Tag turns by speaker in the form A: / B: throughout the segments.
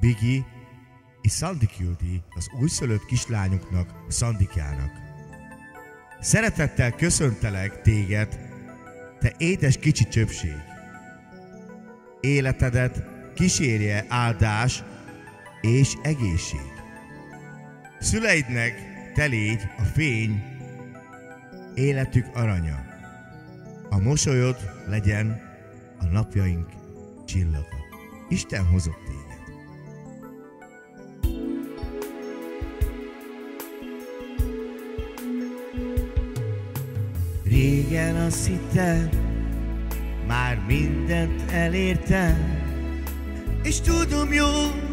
A: Bigi és Szandi küldi az újszülött kislányuknak, Szandikának. Szeretettel köszöntelek téged, te édes kicsi csöpség. Életedet kísérje áldás és egészség. Szüleidnek te légy a fény, életük aranya. A mosolyod legyen a napjaink csillaga. Isten hozott téged.
B: Régen azt hittem, már mindent elértem, és tudom jó,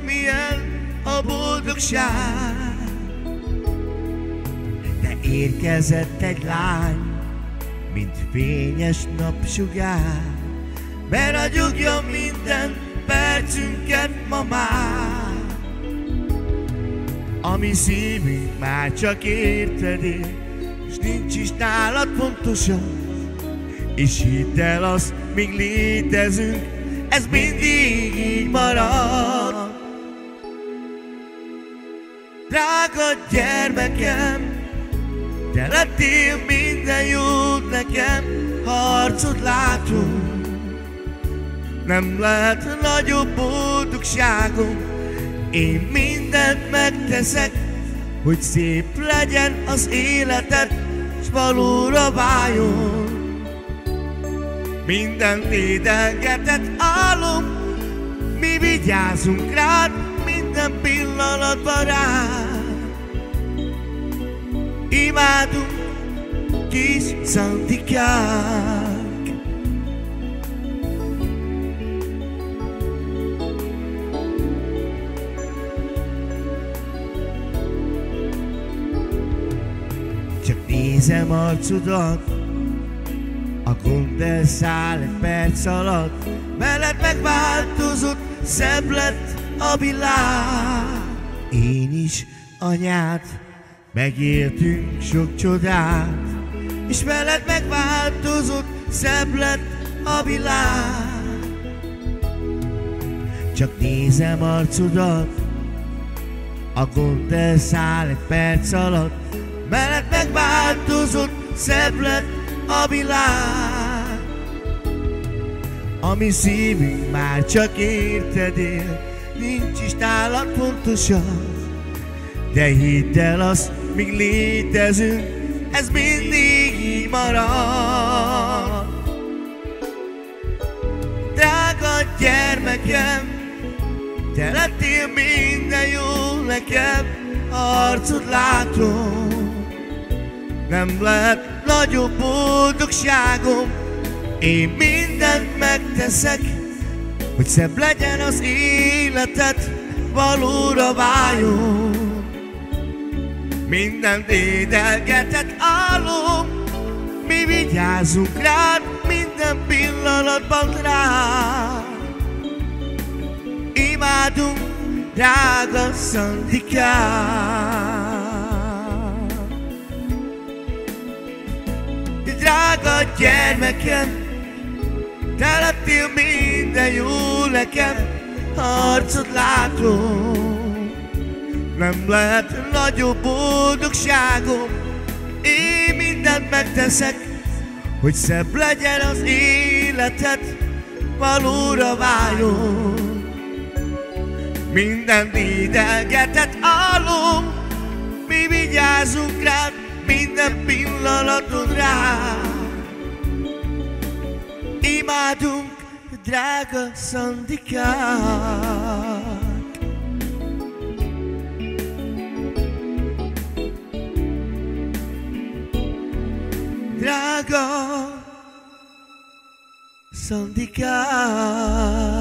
B: milyen a boldogság. De érkezett egy lány, mint fényes napsugár, beragyogja minden percünket ma már. Ami szívünk már csak érted ér, és nincs is nálad pontosan, és hidd el azt, míg létezünk, ez mindig így marad. Drága gyermekem, te lettél minden jót nekem, harcot látunk. Nem lehet nagyobb boldogságom, én mindent megteszek, hogy szép legyen az életed, s valóra váljon. Minden édelgetett álom, mi vigyázunk rád, minden pillanatban rád. Imádunk kis szantikát. Nézem arcodat, a gond elszáll egy perc alatt, Veled megváltozott, szebb lett a világ. Én is anyád, megéltünk sok csodát, és veled megváltozott, szebb lett a világ. Csak nézem arcodat, a gond elszáll egy perc alatt, Veled megváltozott, szebb lett a világ. Ami szívünk már csak érted él, nincs is nálad pontosan, de hidd el azt, míg létezünk, ez mindig így marad. Drága gyermekem, te lettél minden jó nekem, arcot látom. Nem lehet nagyobb boldogságom, én mindent megteszek, hogy szebb legyen az életed, valóra váljon. Mindent édelgetett álom, mi vigyázunk rád, minden pillanatban rád. Imádunk, drága Szandikát. Drága gyermekem, te lettél minden jó nekem, harcot látom. Nem lehet nagyobb boldogságom, én mindent megteszek, hogy szebb legyen az életed, valóra váljon. Minden édelgetett álom, mi vigyázunk rád, minden pillanaton rá. Imádunk, drága Szandikát. Drága Szandikát.